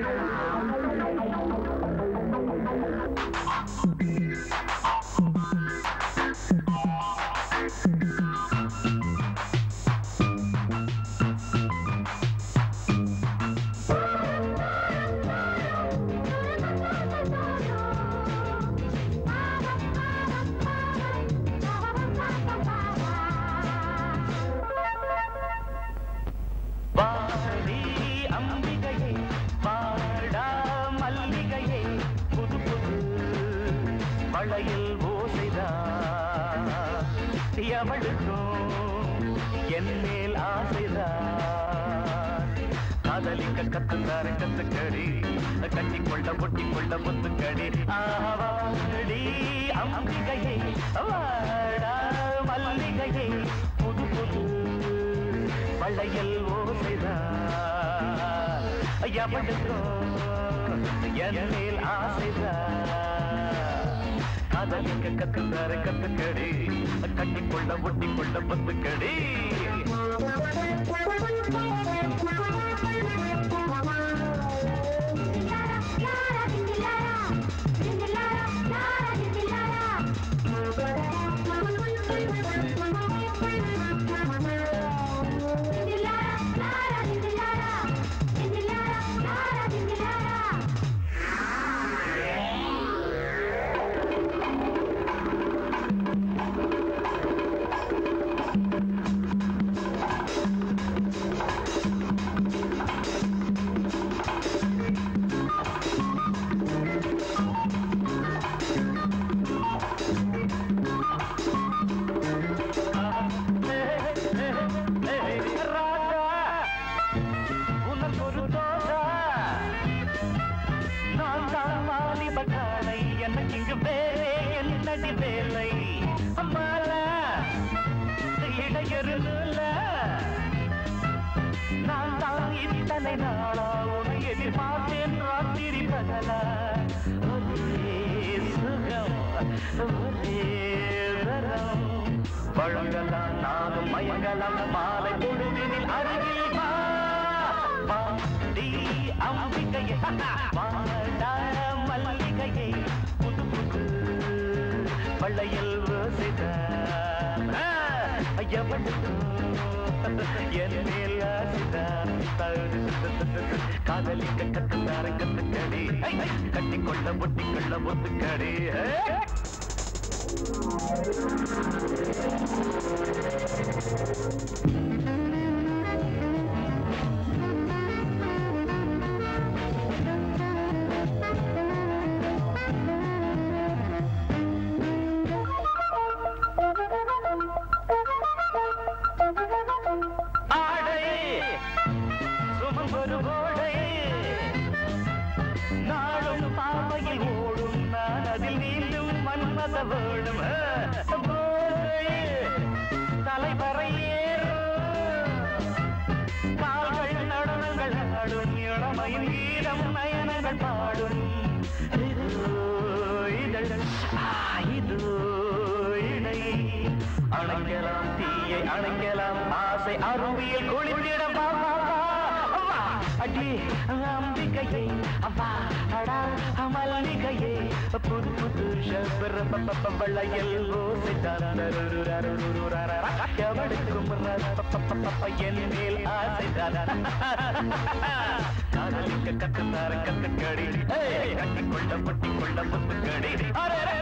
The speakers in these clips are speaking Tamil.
Não, não, não. எவளுக்கும் என் மேல் ஆசைதா காதலிக்க கத்துந்தார கத்துக்கடி. கட்டிக்கொள்ள ஒட்டிக்கொள்ள முத்துக்கடி. ஆவாடி அம்பிகையை வாடா மல்லிகையே. புது புது பழையல் ஓசைதா எவளுக்கோ என் மேல் ஆசைதா காதலிக்க கத்துந்தார கத்துக்கடி. கட்டிக்கொள்ள ஒட்டிக்கொள்ள முத்துக்கடி வழங்கலாம் நானும் மயங்கலாம் மாலை பொழுதினில் அருகில் வா. வாடி அம்பிகையே. வாடா மல்லிகையை. புது புது வளையல் ரோசிதா ஐயவனுக்கும் காதலிக்க கத்துந்தார கத்துக்கடி கட்டிக்கொள்ள ஒட்டிக்கொள்ள ஒத்துக்கடி. ஆடை அணைக்கலாம் ஆசை அருவியில் குளிர்ந்திடம் அடி அம்பிகையே. அம்மா அடா அமலிகையே புது புது ஷபர ஓசை எவடுக்கும் என் மேல் ஆசை காதலிக்க கத்துந்தார கத்துக்கடி கட்டிக்கொள்ள முட்டிக்கொள்ள முத்துக்கடி அரே, அரே,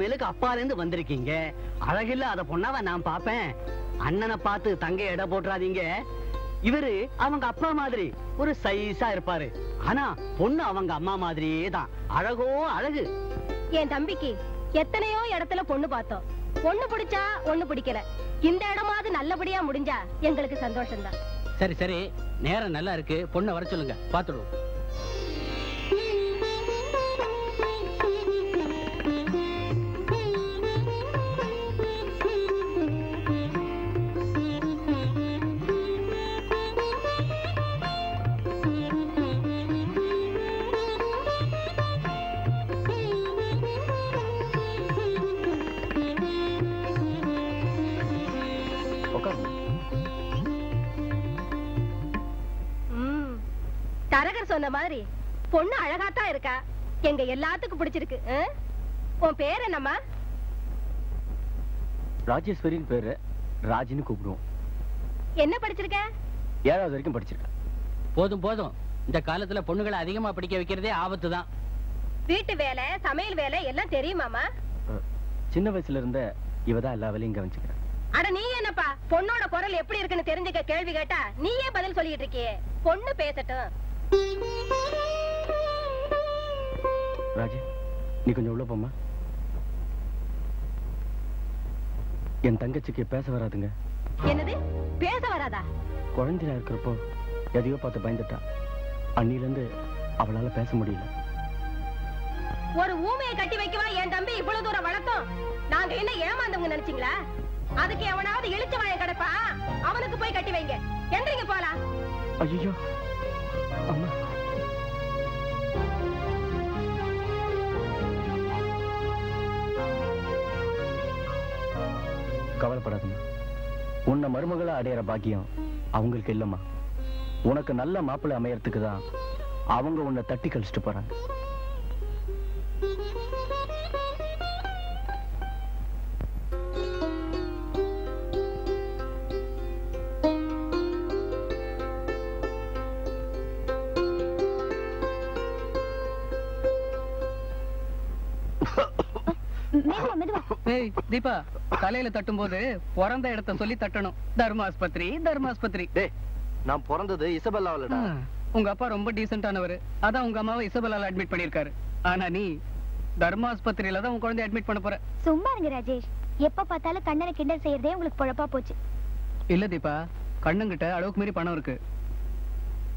மேலுக்கு அப்பால இருந்து வந்திருக்கீங்க. அழகில்ல அத பொண்ணாவ நான் பாப்பேன் அண்ணனை பார்த்து தங்க எடை போட்டுறாதீங்க. இவரு அவங்க அப்பா மாதிரி ஒரு சைஸா இருப்பாரு. ஆனா பொண்ணு அவங்க அம்மா மாதிரியே தான். அழகோ அழகு. என் தம்பிக்கு எத்தனையோ இடத்துல பொண்ணு பார்த்தோம். பொண்ணு பிடிச்சா ஒண்ணு பிடிக்கல. இந்த இடமாவது நல்லபடியா முடிஞ்சா எங்களுக்கு சந்தோஷம்தான். சரி சரி. நேரம் நல்லா இருக்கு. பொண்ணை வர சொல்லுங்க. பாத்துடுவோம். சொன்ன மாதிரி பொண்ணு அழகாத்தான் இருக்கா? எங்க எல்லாத்துக்கும் பிடிச்சிருக்கு? உன் பேர் என்னம்மா? ராஜேஸ்வரின்னு பேரு. ராஜின்னு கூப்பிடுவோம். என்ன படிச்சிருக்க? ஏழாவது வரைக்கும் படிச்சிருக்கேன் போதும் போதும். இந்த காலத்துல பொண்ணுகளை அதிகமா படிக்க வைக்கிறதே ஆபத்து தான் வீட்டு வேலை சமையல் வேலை எல்லாம் தெரியுமாமா சின்ன வயசுல இருந்த இவ தான் எல்லா வேலையும் கவனிச்சுக்கிறேன் அட நீ என்னப்பா? பொண்ணோட குரல் எப்படி இருக்குன்னு தெரிஞ்சுக்க கேள்வி கேட்டா நீயே பதில் சொல்லிட்டு இருக்கியே. பொண்ணு பேசட்டும். ராஜி நீ கொஞ்சம் உள்ள போம்மா. என் தங்கச்சிக்கு பேச வராதுங்க. என்னது? பேச வராதா? குழந்தையா இருக்கிறப்போ எதையோ பார்த்து பயந்துட்டா. அன்னில இருந்து அவளால பேச முடியல. ஒரு ஊமையை கட்டி வைக்கவா என் தம்பி இவ்வளவு தூரம் வளர்த்தோம்? நாங்க என்ன ஏமாந்தவங்க நினைச்சீங்களா? அதுக்கு எவனாவது இழுச்ச வாயம் கிடப்பா? அவனுக்கு போய் கட்டி வைங்க. எந்திரிங்க போலாம். ஐயோ அம்மா. கவலைப்படாதம்மா. உன்னை மருமகளா அடையிற பாக்கியம் அவங்களுக்கு இல்லம்மா. உனக்கு நல்ல மாப்பிள்ளை அமையறதுக்கு தான் அவங்க உன்னை தட்டி கழிச்சிட்டு போறாங்க. ஏய் தீபா தலையில தட்டும்போது பிறந்த இடத்த சொல்லி தட்டணும். தர்மாஸ்பத்திரி தர்மாஸ்பத்திரி. டேய் நான் பிறந்தது இசபெல்லாவிலடா. உங்க அப்பா ரொம்ப டீசென்டானவர். அதான் உங்க அம்மாவை இசபெல்லால அட்மிட் பண்ணிருக்காரு ஆனா நீ தர்மாஸ்பத்திரியில தான் உன் குழந்தைய அட்மிட் பண்ண போற. சும்மா இருங்க ராஜேஷ். எப்ப பார்த்தாலும் கண்ணனை கிண்டல் செய்யறதே உங்களுக்கு பொழப்பா போச்சு. இல்ல தீபா. கண்ணுங்கிட்ட அளவுக்கு மீறி பணம் இருக்கு.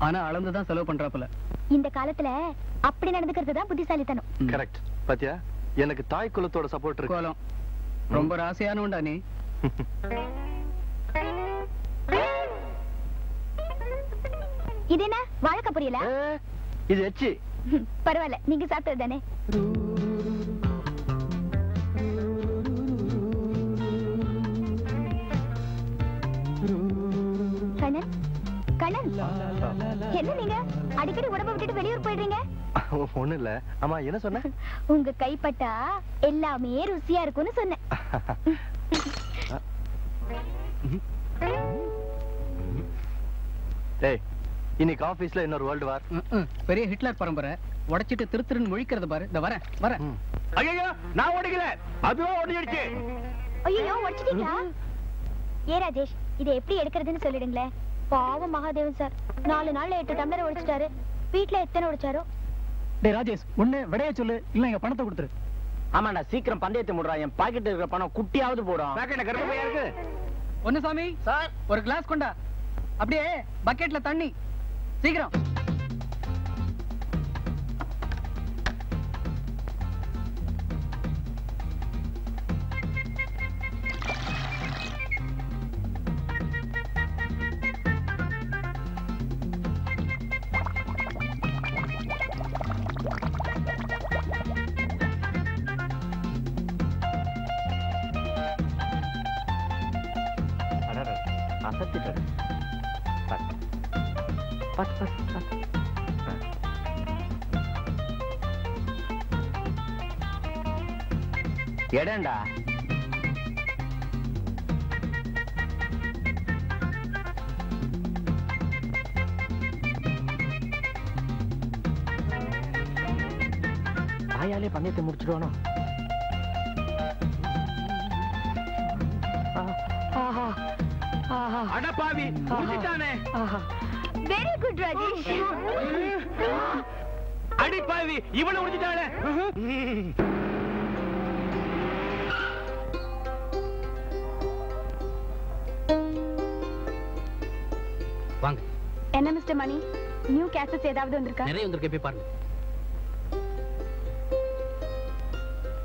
ஆனா அளந்துதான் செலவு பண்றாப்புல. இந்த காலத்துல அப்படி நடந்துக்கிறது தான் புத்திசாலித்தனம். கரெக்ட். பாத்தியா? எனக்கு தாய் குலத்தோட சப்போர்ட் இருக்கு. கோலம். ரொம்ப ராசியானவன்டா நீ. இது என்ன? வாழைக்காய் புரியல? இது எச்சி. பரவாயில்ல நீங்க சாப்பிட்டது தானே? கண்ணன்? கண்ணன்? என்ன நீங்க? அடிக்கடி உடம்ப விட்டுட்டு வெளியூர் போயிடுறீங்க? ஒண்ணு இல்ல. ஆமா என்ன சொன்ன? உங்க கைப்பட்டா எல்லாமே ருசியா இருக்கும்னு சொன்னேன் டேய் இன்னைக்கு ஆபீஸ்ல இன்னொரு வேர்ல்டு வார். பெரிய ஹிட்லர் பரம்பரை. உடைச்சிட்டு திரு திருன்னு முழிக்கிறத பாரு. இந்த வரேன் வரேன். ஐயோ நான் ஓடிக்கல. அதுவும் ஓடிடுச்சு. ஐயோ உடைச்சிட்டீங்களா? ஏ ராஜேஷ் இதை எப்படி எடுக்கிறதுன்னு சொல்லிடுங்களேன். பாவம் மகாதேவன் சார். நாலு நாள்ல எட்டு டம்ளர் உடைச்சிட்டாரு வீட்ல எத்தனை உடைச்சாரோ டேய் ராஜேஷ் ஒண்ணு விடைய சொல்லு இல்ல எங்க பணத்தை கொடுத்துரு. ஆமாண்டா சீக்கிரம் பந்தயத்தை முடுறா என் பாக்கெட் இருக்கிற பணம் குட்டியாவது போடும் பாக்கெட்ல கருப்பையா இருக்கு? ஒண்ணு சாமி சார். ஒரு கிளாஸ் கொண்டா. அப்படியே பக்கெட்ல தண்ணி. சீக்கிரம். அசத்திட்டு பாத்து பாத்து பாத்து எடண்டா வாயாலே பந்தயத்தை முடிச்சிடுவானோ? அடப்பாவி முடிச்சிட்டானே. வெரி குட் ராஜேஷ் அடிப்பாவி இவனை முடிச்சிட்டானே. வாங்க. என்ன மிஸ்டர் மணி நியூ கேசட்ஸ் ஏதாவது வந்திருக்கா? நிறைய வந்திருக்க போய் பாருங்க.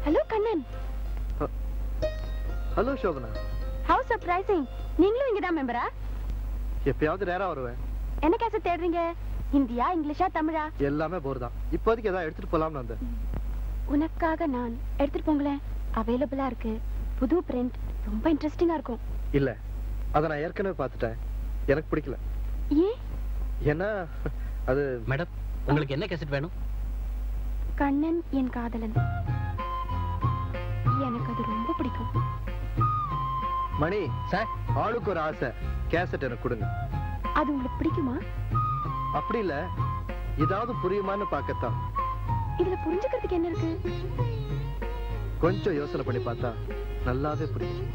Hello Kannan. Hello Shobana how surprising நீங்களும் இங்க தான் மெம்பரா எப்பயாவது நேரா வருவேன். என்ன கேசட் தேடுறீங்க? ஹிந்தியா இங்கிலீஷா தமிழா? எல்லாமே போர் தான். இப்போதைக்கு ஏதாவது எடுத்துட்டு போலாம்னு வந்தேன். உனக்காக நான் எடுத்துட்டு போங்களேன். அவைலபிளா இருக்கு. புது பிரிண்ட் ரொம்ப இன்ட்ரெஸ்டிங்கா இருக்கும். இல்ல. அத நான் ஏற்கனவே பார்த்துட்டேன். எனக்கு பிடிக்கல. ஏன்? ஏன்னா அது மேடம் உங்களுக்கு என்ன கேசட் வேணும்? கண்ணன் என் காதலன். எனக்கு அது ரொம்ப பிடிக்கும். மணி சார் ஆளுக்கு ஒரு ஆசை. கேசட் எனக்கு கொடுங்க. அது உங்களுக்கு பிடிக்குமா? அப்படி இல்ல. ஏதாவது புரியுமான்னு பார்க்கத்தான். இதுல புரிஞ்சுக்கிறதுக்கு என்ன இருக்கு? கொஞ்சம் யோசனை பண்ணி பார்த்தா நல்லாவே புரியும்.